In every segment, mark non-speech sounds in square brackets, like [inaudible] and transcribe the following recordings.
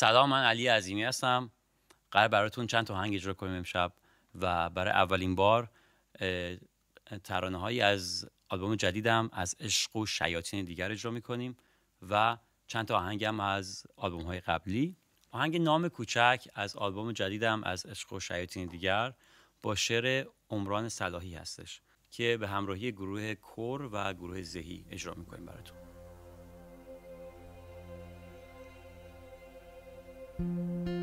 سلام من علی عظیمی هستم. قرار براتون چند تا آهنگ اجرا کنیم امشب و برای اولین بار ترانه هایی از آلبوم جدیدم از عشق و شیاطین دیگر اجرا می‌کنیم و چند تا آهنگ هم از آلبوم های قبلی. آهنگ نام کوچک از آلبوم جدیدم از عشق و شیاطین دیگر با شعر عمران صلاحی هستش که به همراهی گروه کور و گروه زهی اجرا می‌کنیم براتون. Música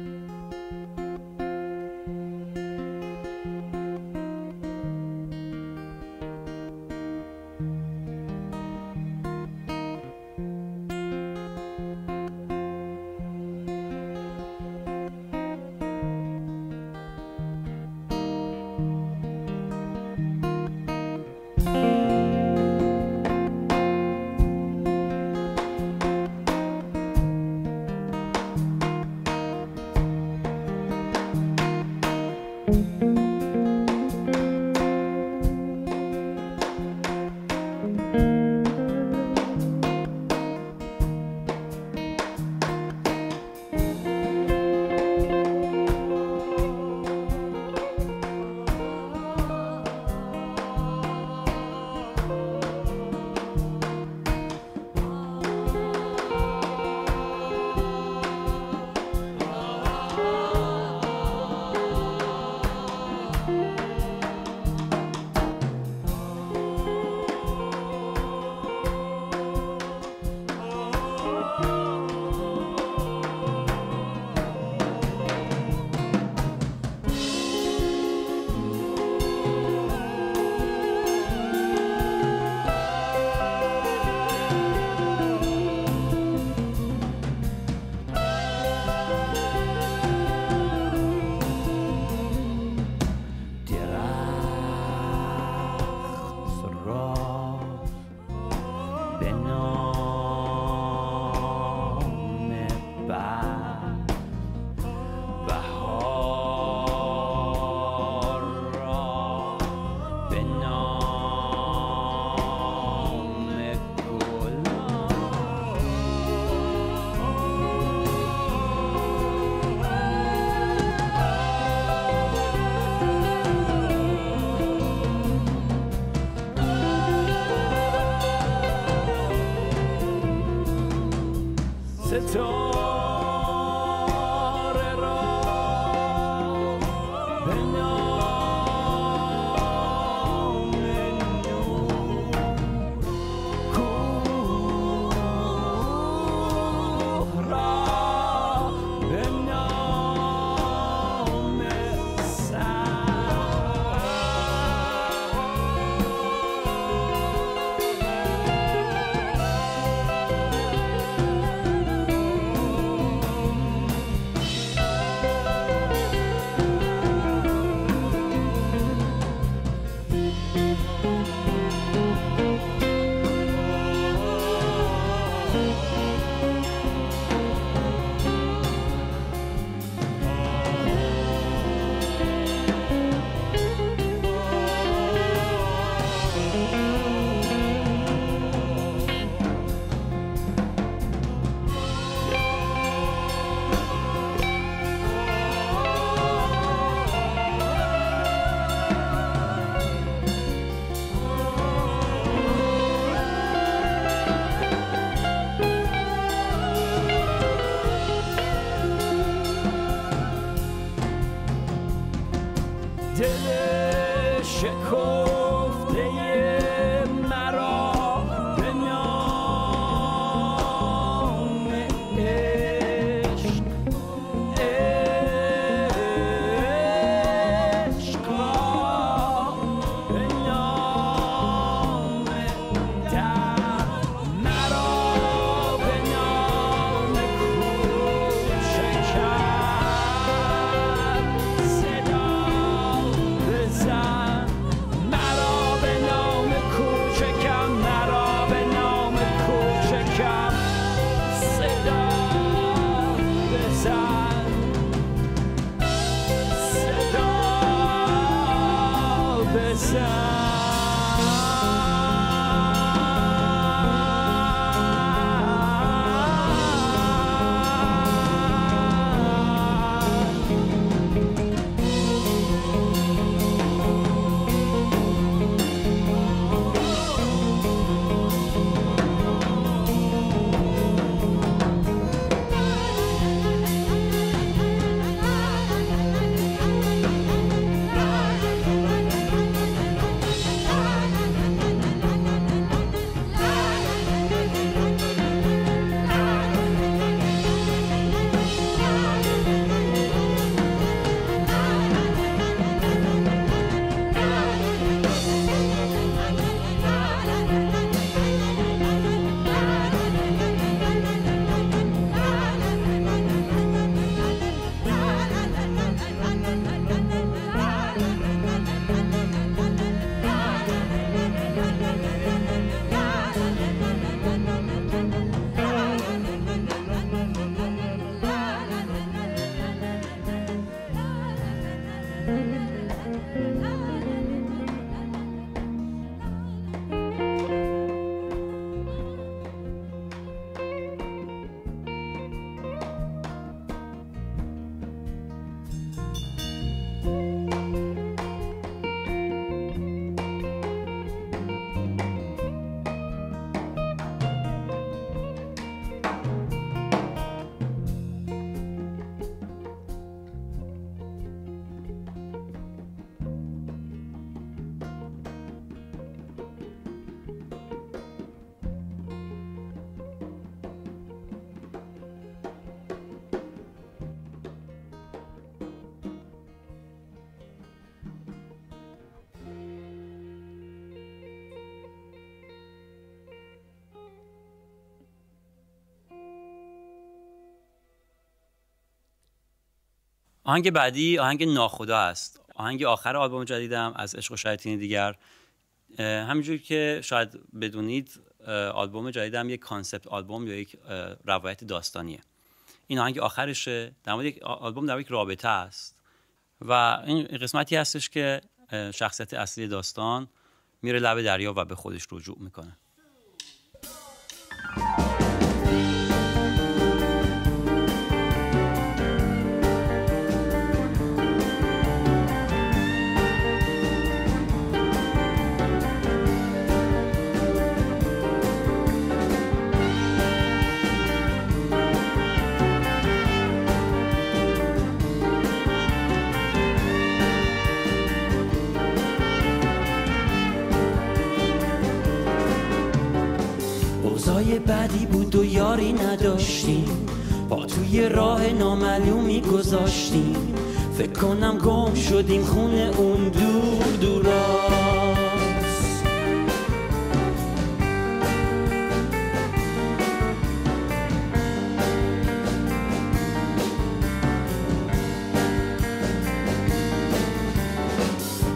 آهنگ بعدی آهنگ ناخدا است. آهنگ آخر آلبوم جدیدم از عشق و شیاطین دیگر. همینجور که شاید بدونید آلبوم جدیدم یک کانسپت آلبوم یا یک روایت داستانیه. این آهنگ آخرشه. در مورد یک آلبوم در یک رابطه است. و این قسمتی هستش که شخصیت اصلی داستان میره لب دریا و به خودش رجوع می‌کنه. بدی بود و یاری نداشتیم. با توی راه نامعلومی گذاشتیم. فکر کنم گم شدیم خونه اون دور دوراست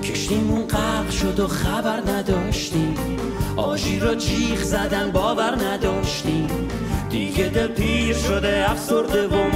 کشتیمون غرق شد و خبر نداشتیم. آژی را جیغ زدن باور نداشتیم. دیگه دل پیر شده افسرده و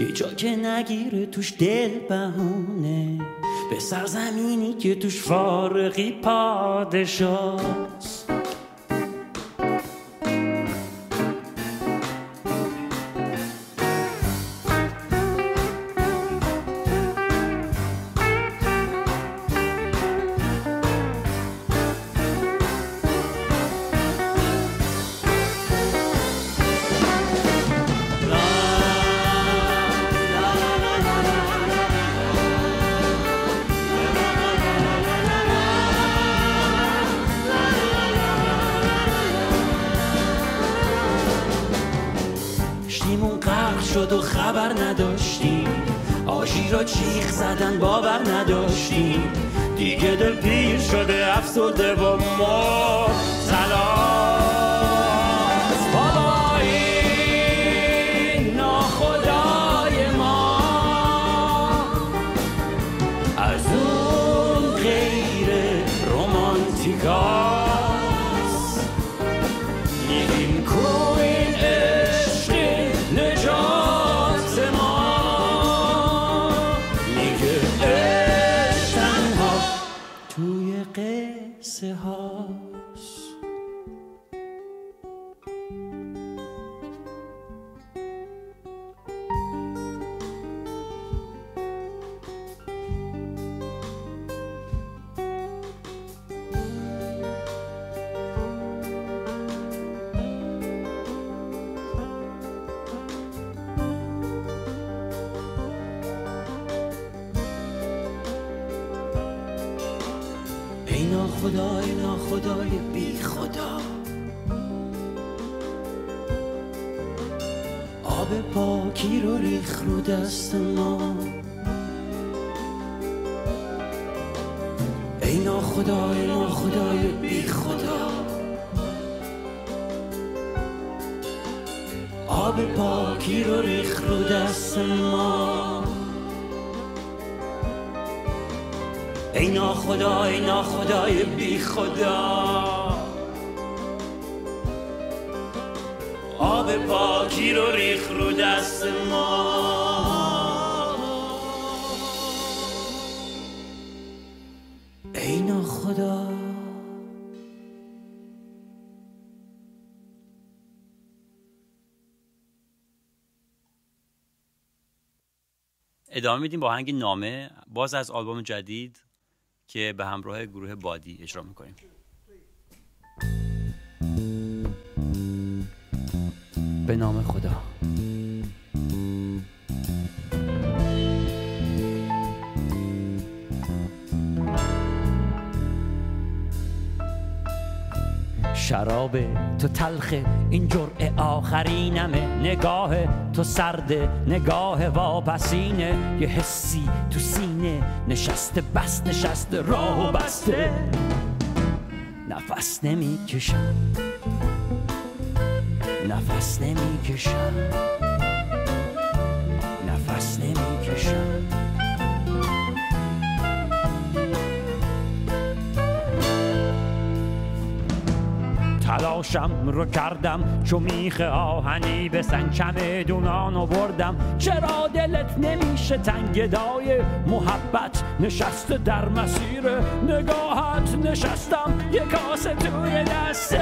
مبتلا که نگیره توش دل بهونه. به سرزمینی که توش فارقی پادشاست افسرده و مبتلاست ادامه میدیم با آهنگ نامه باز از آلبوم جدید که به همراه گروه بادی اجرا می‌کنیم. به نام خدا. شراب تو تلخ این جرعه آخرینمه. نگاه تو سرد نگاه واپسینه. یه حسی تو سینه نشسته بس نشسته راه و بسته. نفس نمی‌کشم. نفس نمی‌کشم. تلاشم رو کردم. چو میخ آهنی به سنگ چمدونان بردم چرا دلت نمیشه تنگ دای محبت؟ نشسته در مسیر نگاهت نشستم. یه کاسه توی دستم.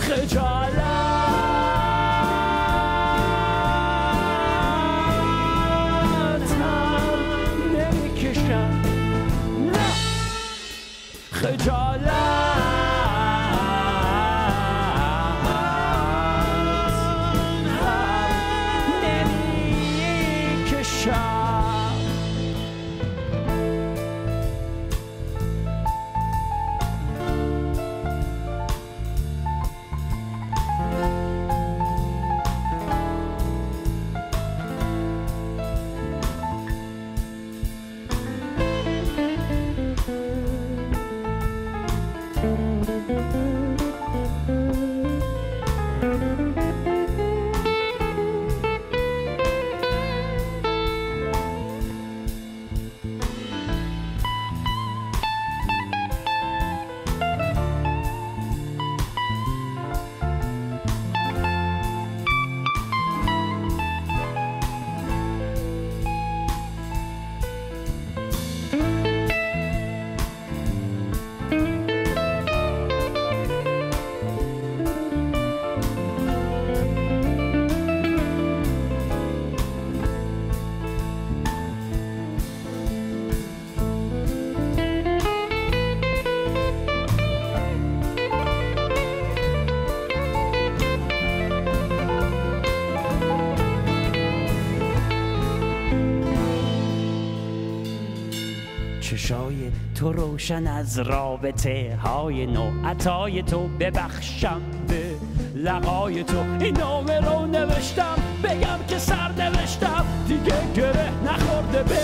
خجالتم چشای تو روشن از رابطه های نو. عطای تو ببخشم به لقای تو. این نامه رو نوشتم. بگم که سر نوشتم دیگه گره نخورده به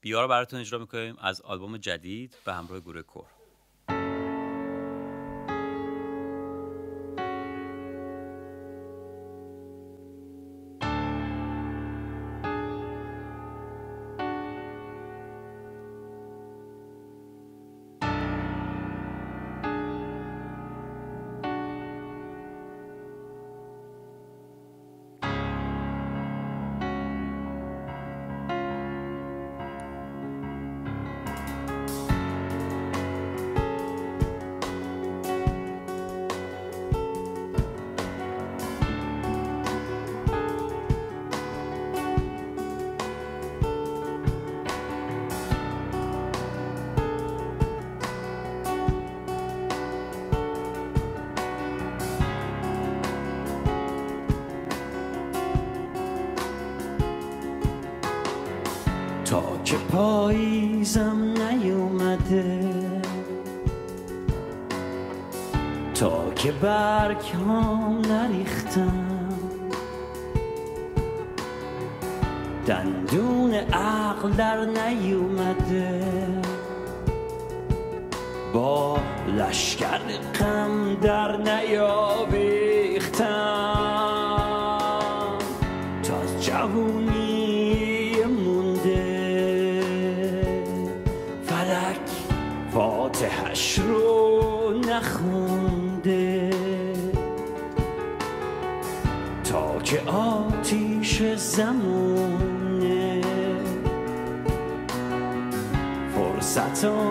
بیا رو براتون اجرا می‌کنیم از آلبوم جدید به همراه گروه کور. پاییزم نیومده. تا که برگ هم نریختم. دندون عقل در نیومده. با لشکر قم در نیابیختم I told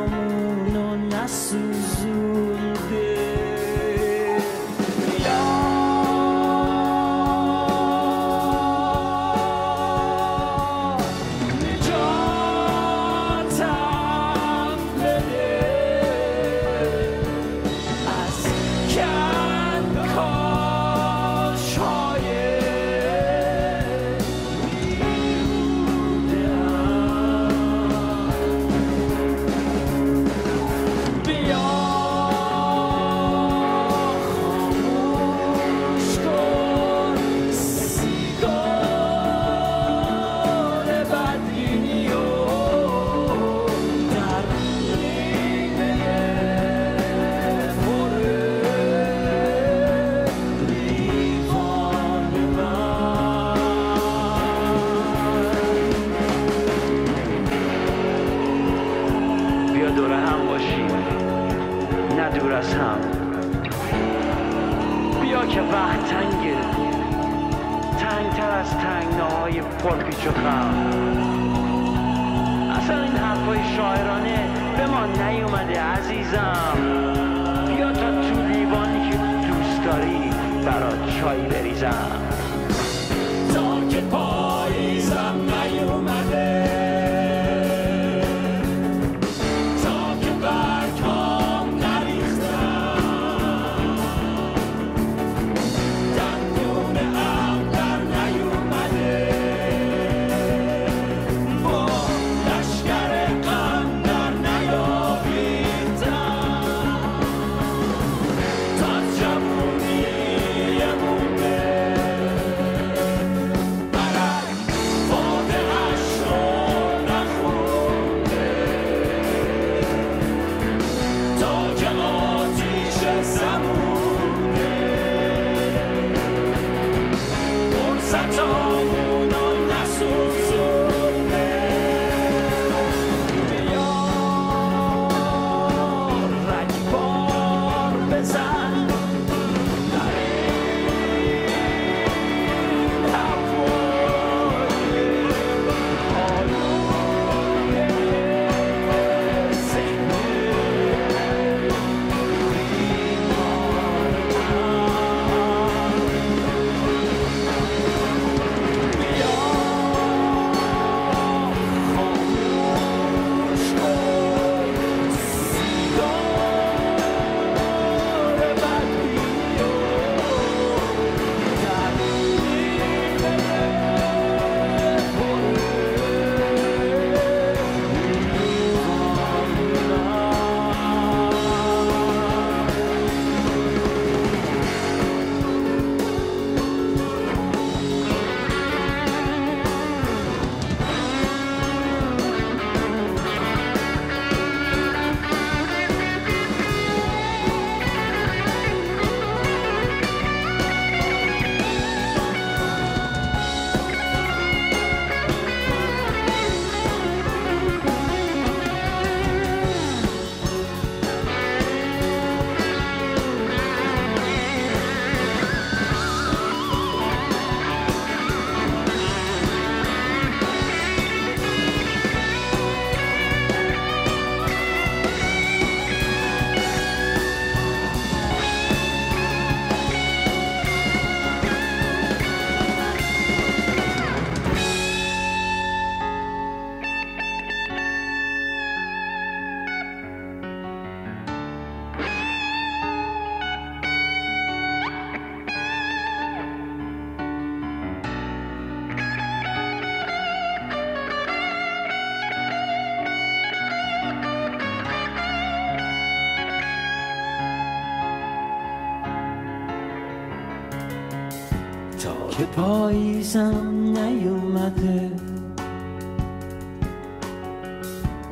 پاییزم نیومده.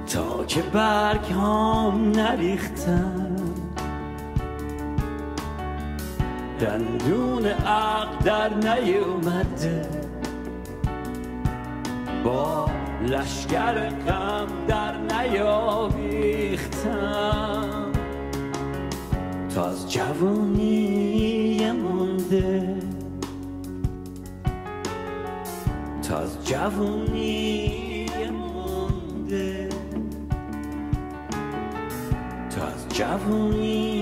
تا که برگ هام نریختم. دندون عق در نیومده. با لشکر غم در نیاویختم. تا از جوانی مونده. از جوونی مونده تا از جوونی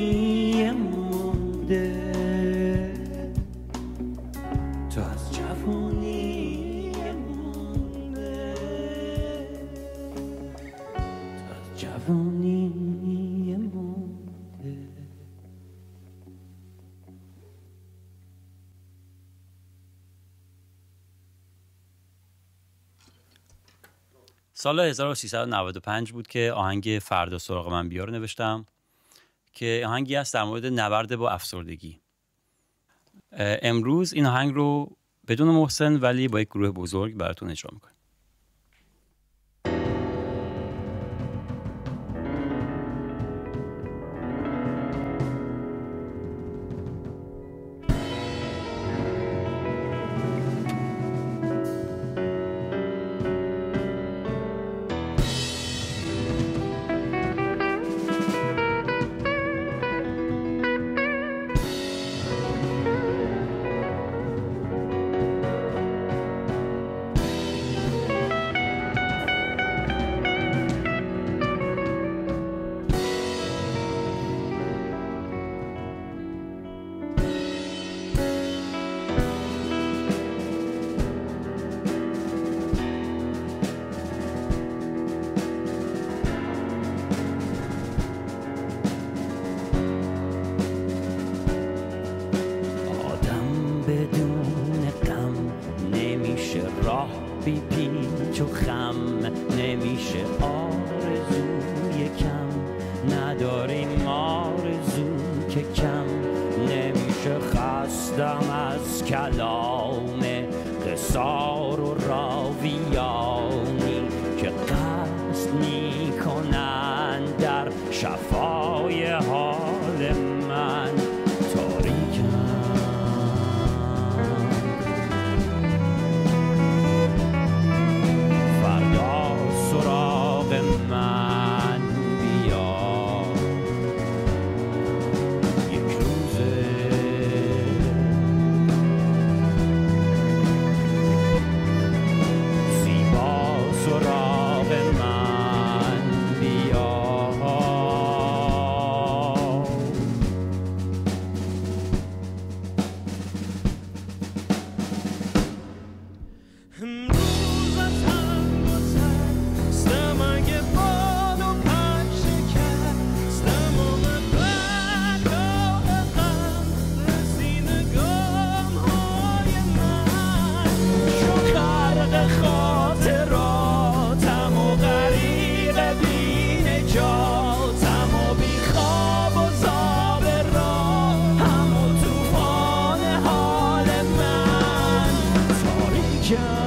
سال 1395 بود که آهنگ فردا سراغ من بیار نوشتم که آهنگی هست در مورد نبرد با افسردگی. امروز این آهنگ رو بدون محسن ولی با یک گروه بزرگ براتون اجرا می‌کنم just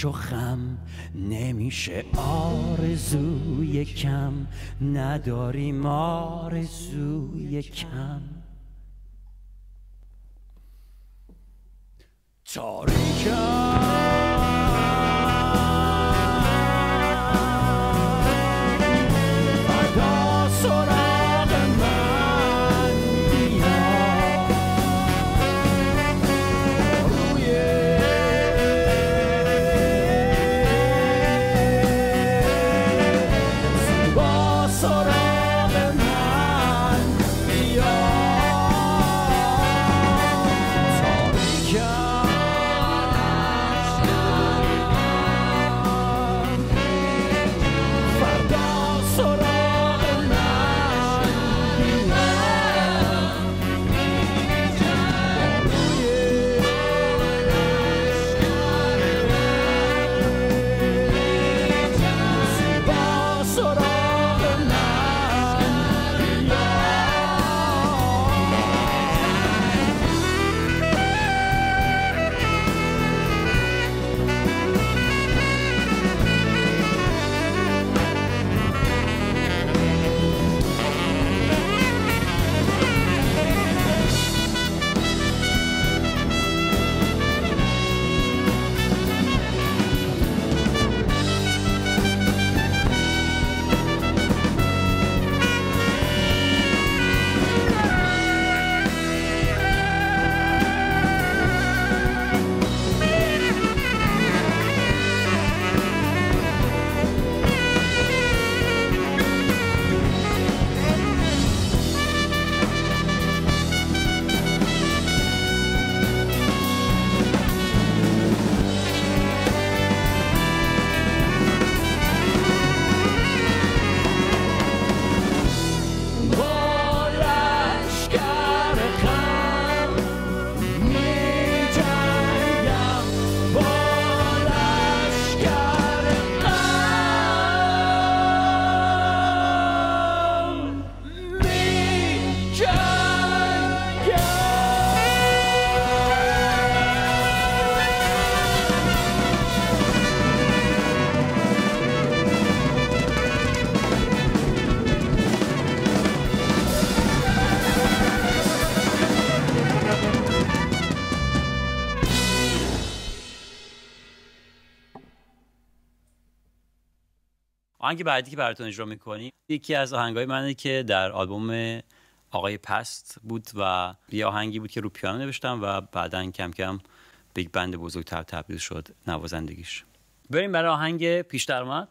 پیچ و خم نمیشه آرزوی کم. نداریم آرزوی کم. آهنگ بعدی که براتون اجرا می‌کنی یکی از آهنگای منه که در آلبوم آقای پست بود و یه آهنگی بود که رو پیانو نوشتم و بعدا کم کم به بند بزرگتر تبدیل شد نوازندگیش. بریم برای آهنگ پیش درآمد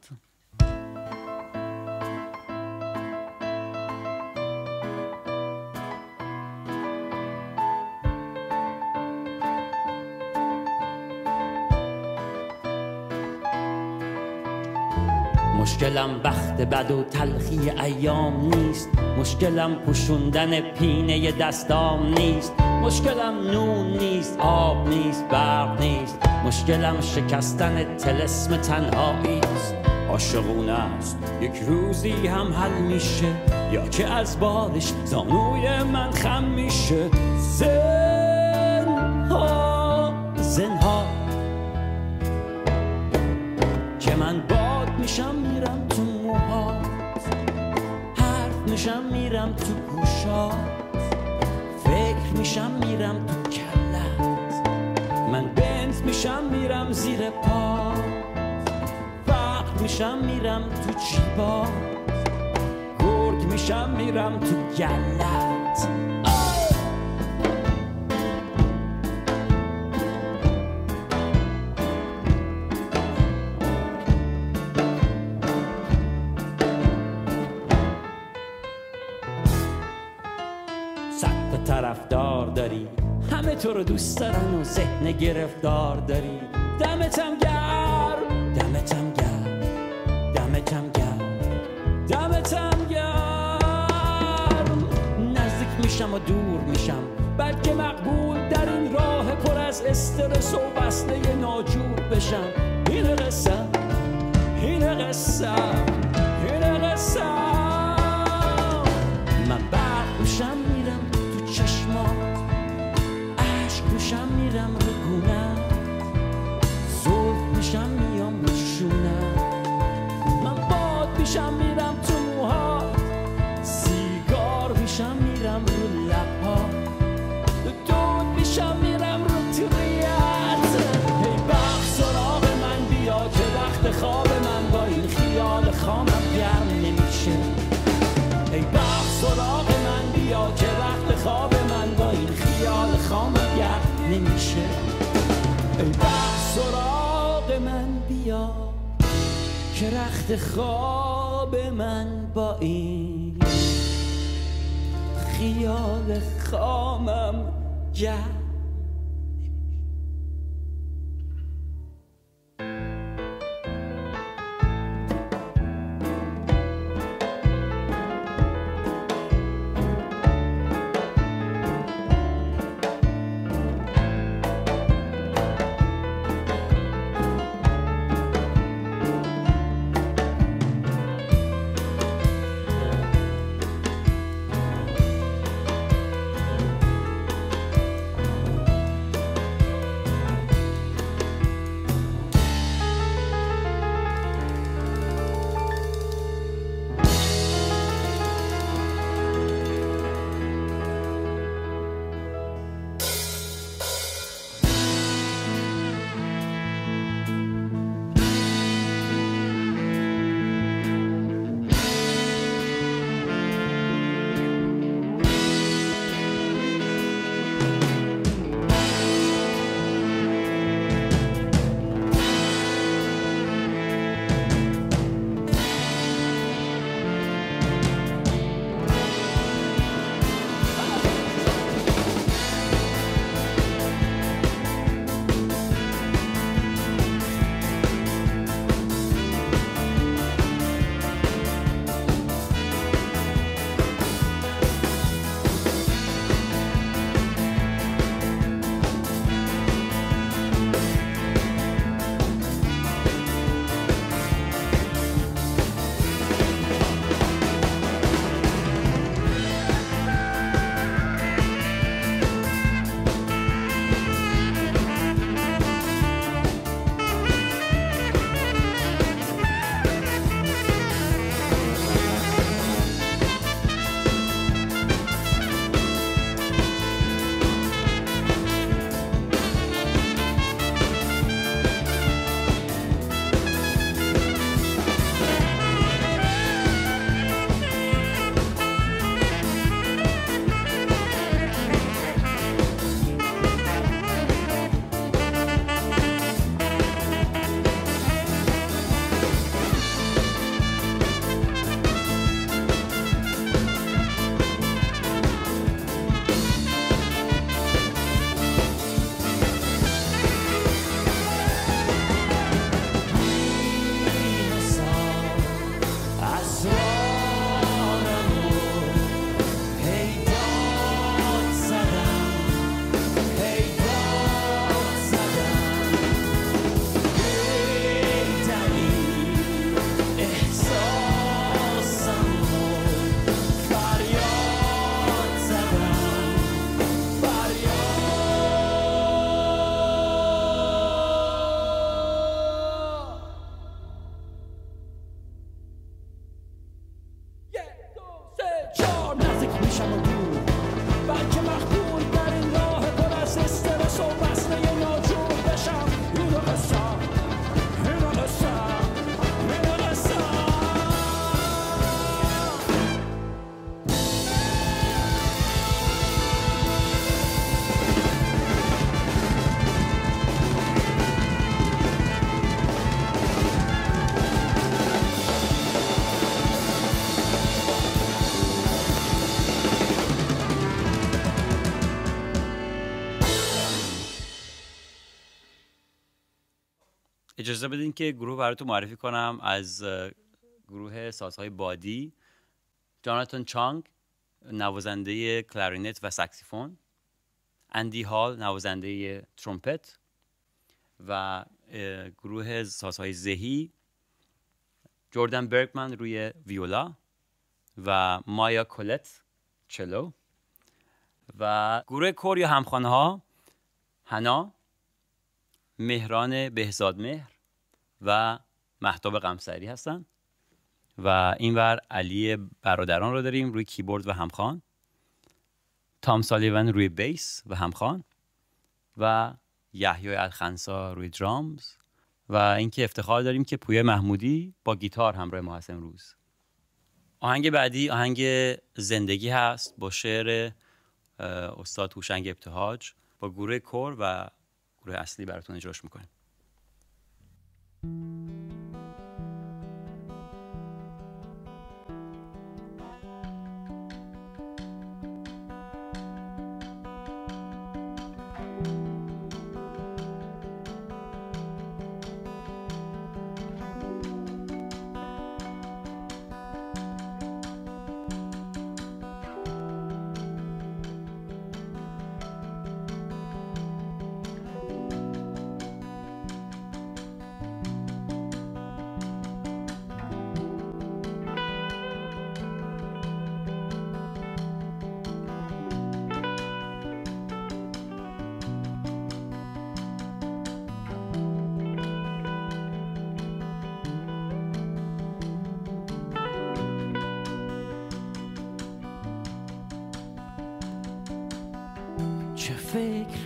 مشکلم بخت بد و تلخی ایام نیست. مشکلم پوشوندن پینه دستام نیست. مشکلم نون نیست آب نیست برق نیست. مشکلم شکستن تلسم تنهایی است. عاشقونه است یک روزی هم حل میشه. یا که از بارش زانوی من خم میشه. زنها میرم تو موهات. حرف میشم میرم تو گوشات. فکر میشم میرم تو کلت. من بنز میشم میرم زیر پا. وقت میشم میرم تو جیبات گرگ میشم میرم تو گلت. همه تو رو دوست دارن و ذهن گرفتار داری. دمتم گرم. دمتم گرم. دمتم گرم. دمتم گرم. نزدیک میشم و دور میشم. بلکه مقبول در این راه پر از استرس و وصله ناجور بشم. این قصه این قصه. سراغ من بیا که وقت خواب من با این خیال خام گرد نمیشه. ای سراغ من بیا که رخت خواب من با این خیال خامم گرد اجازه بدین که گروه براتون معرفی کنم از گروه سازهای بادی. جاناتون چانگ نوازنده کلارینت و ساکسیفون. اندی هال نوازنده ترومپت. و گروه سازهای زهی. جوردن برگمن روی ویولا. و مایا کولت چلو. و گروه کور یا همخوان ها هنا مهران بهزاد مهر. و محتاب قمسری هستن. و اینور علی برادران رو داریم روی کیبورد و همخوان. تام سالیون روی بیس و همخوان. و یحیی الخنسا روی درامز. و اینکه افتخار داریم که پویا محمودی با گیتار همراه ما هست امروز. آهنگ بعدی آهنگ زندگی هست با شعر استاد هوشنگ ابتهاج. با گروه کور و گروه اصلی براتون اجراش می‌کنیم. Thank you.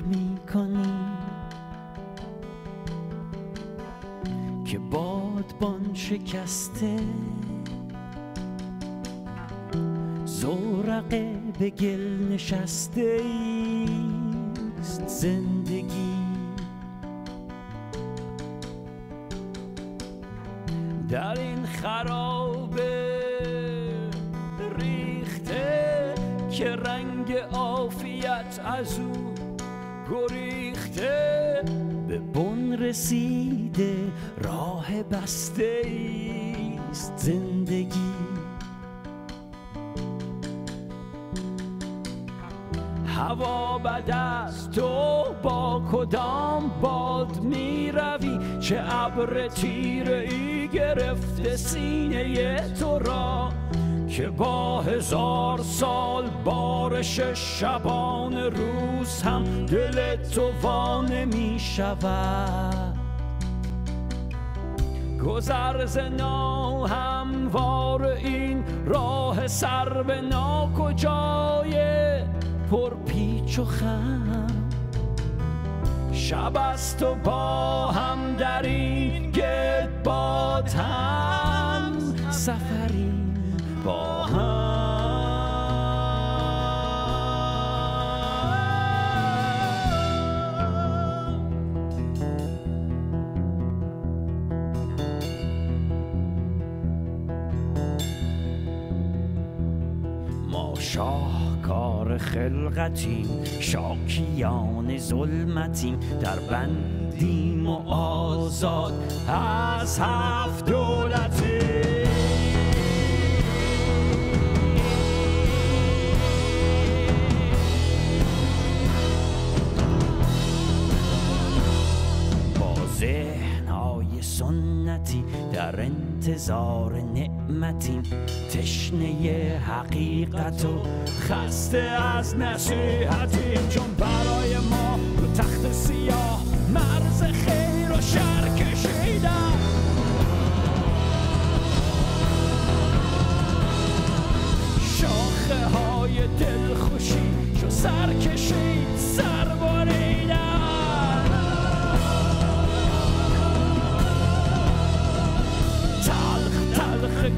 می‌کنی. که بادبان شکسته زورقه به گل نشسته ایست زندگی. در این خرابه ریخته که رنگ عافیت از او رسیده راه بسته است زندگی. هوا بد است تو با کدام باد می روی چه ابر تیره ای گرفته سینه تو را که با هزار سال بارش شبان روز هم دل تو وانه می شود گذر ز هموار این راه سر به ناکجای پر پیچ و خم. شب است و با هم در این گردباد هم سفریم. با هم خلقتیم شاکیان ظلمتیم در بندیم و آزاد از هفت دولتیم سنتی در انتظار نعمتیم تشنه حقیقت و خسته از نصیحتیم چون برای ما رو تخت سیاه مرز خیر و شر کشیدم شاخه های دلخوشی شو سر کشید.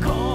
تلخ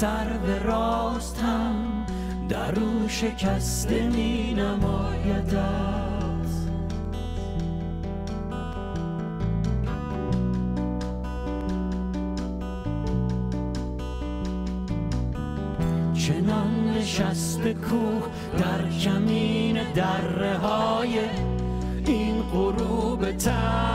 سر به راست هم در او شکسته می نمایدد چنان نشست کوه در کمین دره های این غروب تنگ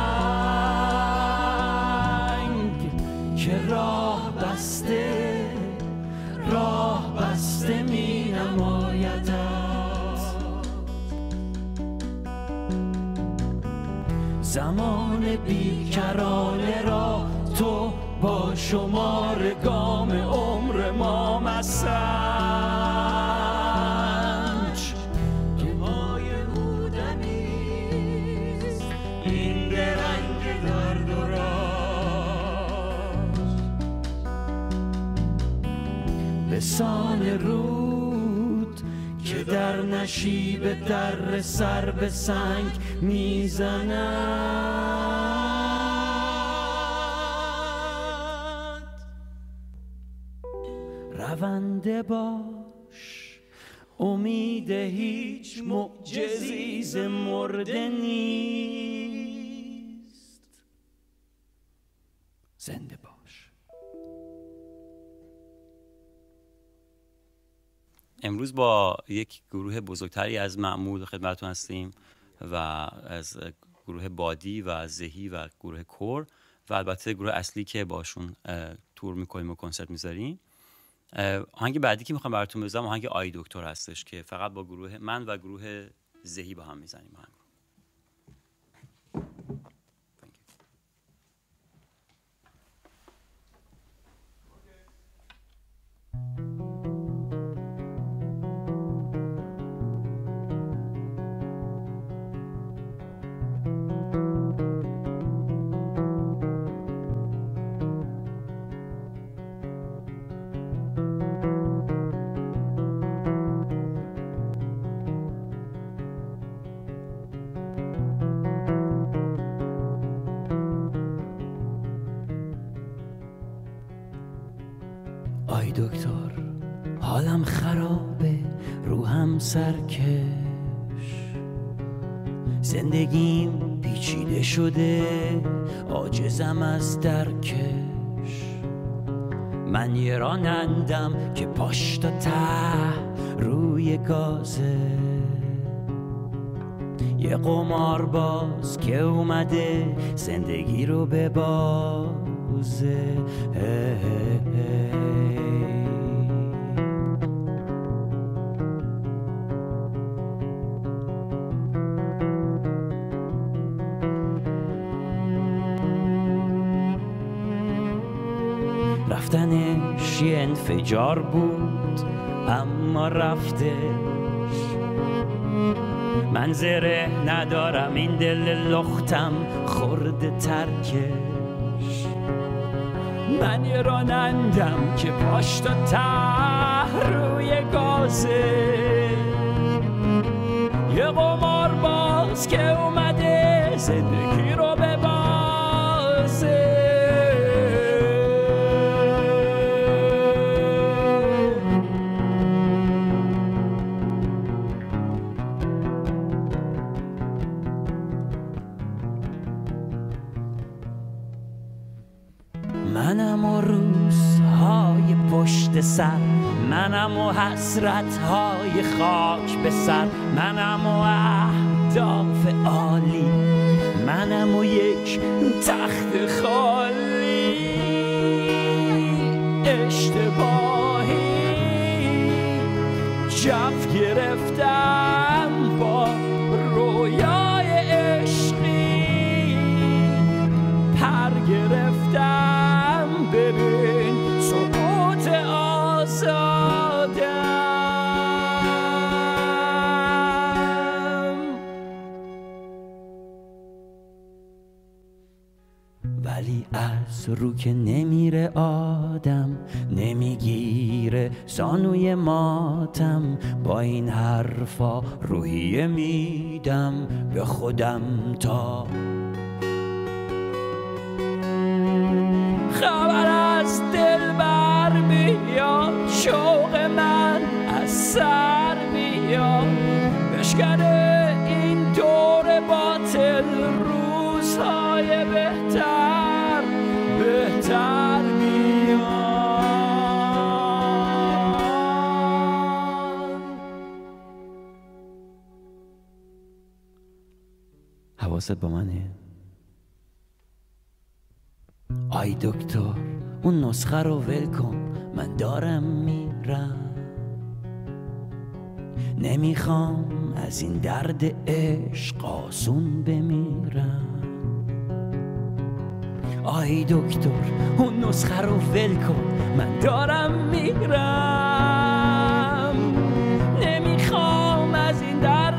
به سان رود که در نشیب در سر به سنگ می‌زند. رونده باش. امید هیچ معجزی مرده نیست. امروز با یک گروه بزرگتری از معمول خدمتتون هستیم و از گروه بادی و زهی و گروه کور و البته گروه اصلی که باشون تور می‌کنیم و کنسرت می‌ذاریم. آهنگ بعدی که می‌خوام براتون بزنم آهنگ آی دکتر هستش که فقط با گروه من و گروه زهی با هم می‌زنیم آهنگ سرکش. زندگیم پیچیده شده عاجزم از درکش. من یه رانندم که پاش تا ته روی گازه. یه قمار باز که اومده زندگی رو به بازه هی هی هی. انفجار بود اما رفتش. من زره ندارم این دل لختم خورده ترکش. من یه رانندم که پاش تا ته روی گازه. یه قمار باز که اومده زندگی حسرت های خاک به سر. منم و اهداف عالی. منم و یک تخت خالی. اشتباهی. جف ولی از رو که نمیره آدم نمی‌گیره زانوی ماتم. با این حرفا روحیه میدم به خودم تا حواست با منه. آی دکتر اون نسخه رو ول کن. من دارم میرم. نمی‌خوام از این درد عشق آسون بمیرم. آی دکتر اون نسخه رو ول کن. من دارم میرم. نمی‌خوام از این درد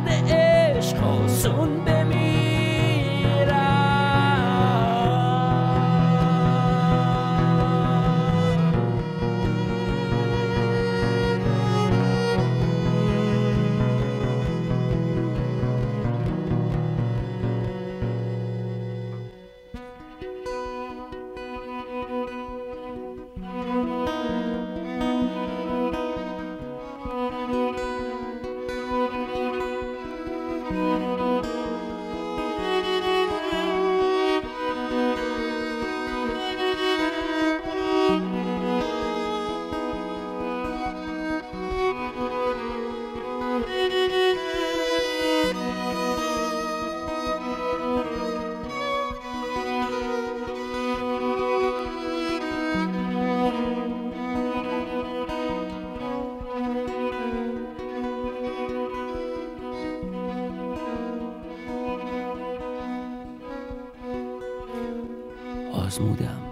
آزمودم.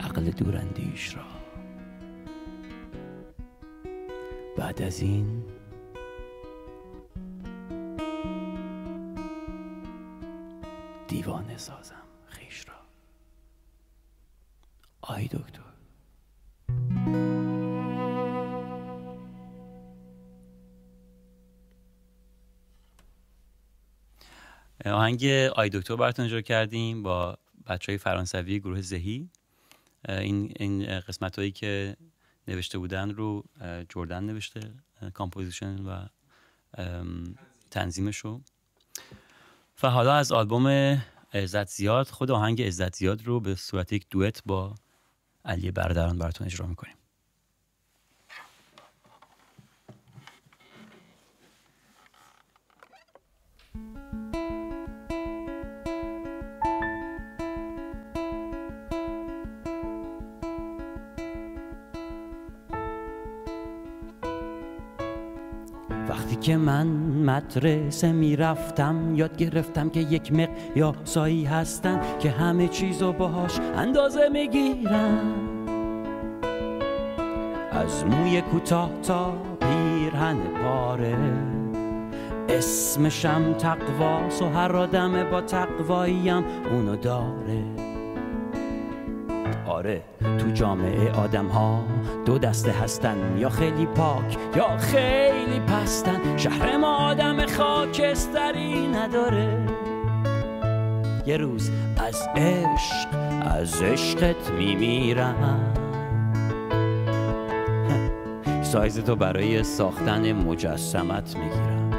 عقل دوراندیش را. بعد از این دیوانه سازم. آهنگ آی دکتر براتون اجرا کردیم با بچه های فرانسوی گروه زهی. این این قسمت هایی که نوشته بودن رو جردن نوشته composition و تنظیمش رو. و حالا از آلبوم عزت زیاد خود آهنگ عزت زیاد رو به صورت یک دوئت با علی بردران براتون اجرا می‌کنیم. که من مدرسه می‌رفتم یاد گرفتم که یک مقیاسایی هستن که همه چیزو باهاش اندازه می‌گیرن. از موی کوتاه تا پیرهن پاره اسمشم تقواس و هر آدم با تقواییم اونو داره. آره تو جامعه آدم ها دو دسته هستن یا خیلی پاک یا خیلی پستن. شهر ما آدم خاکستری نداره. یه روز از عشق از عشقت میمیرم. [laughs] سایز تو برای ساختن مجسمت می‌گیرم.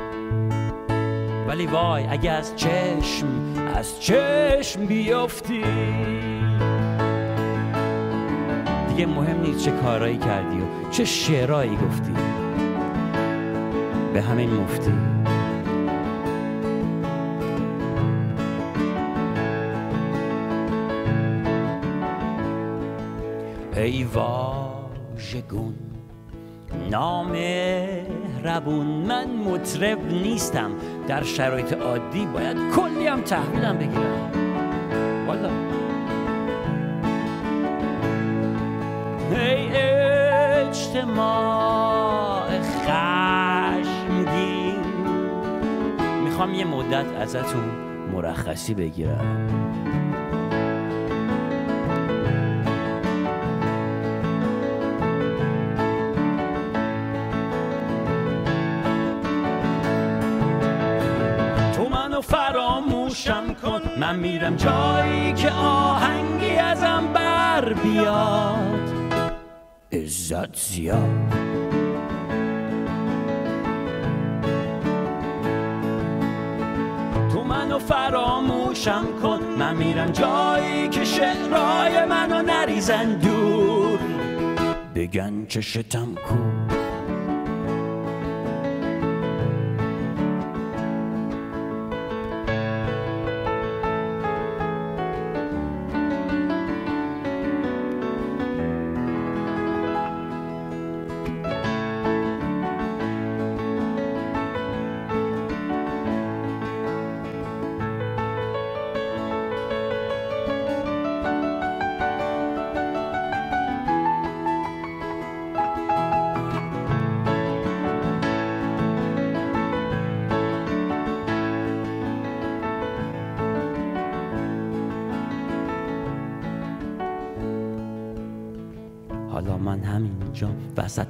ولی وای اگه از چشم از چشم بیفتی. دیگه مهم نیست چه کارایی کردی و چه شعرهایی گفتی. به همین مفتی. ای واژگون نامهربون من مطرب نیستم. در شرایط عادی باید کلی هم تحویلم بگیرم. والا اجتماع خشمگین می‌خوام یه مدت ازتون مرخصی بگیرم. تو منو فراموشم کن. من میرم جایی که آهنگی ازم بر بیاد. عزت زیاد. تو منو فراموشم کن من میرم جایی که شعرهای منو نریزن دور. بگن چشتم کو حالا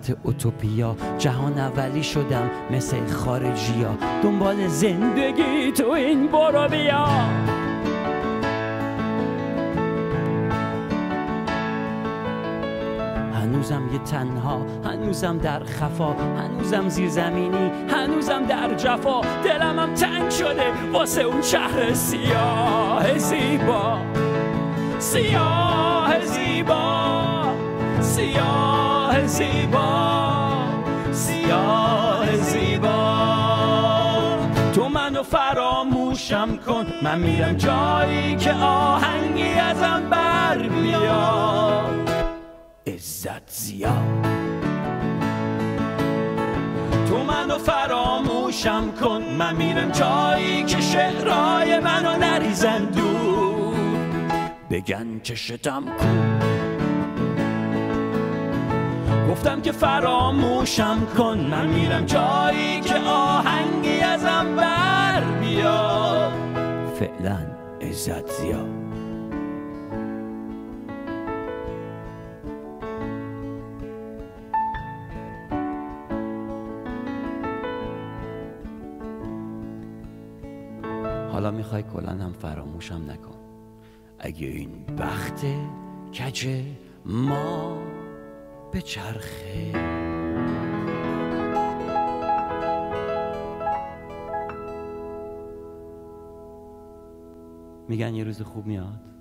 وسط اوتوپیا. جهان اولی شدم مثل خارجیا. دنبال زندگی تو این برو بیا. هنوزم یه تنها هنوزم در خفا هنوزم زیر زمینی هنوزم در جفا. دلمم تنگ شده واسه اون شهر سیاه زیبا. سیاه زیبا. سیاه زیبا سیاه زیبا. تو منو فراموشم کن من میرم جایی که آهنگی ازم بر بیاد. عزت زیاد. تو منو فراموشم کن من میرم جایی که شعرهای منو نریزن دور. بگن چشتم کن گفتم که فراموشم کن. من میرم جایی که آهنگی ازم بر بیاد. فعلا عزت زیاد. حالا می‌خوای کلا هم فراموشم نکن. اگه این بخت کج ما به چرخه میگن یه روز خوب میاد.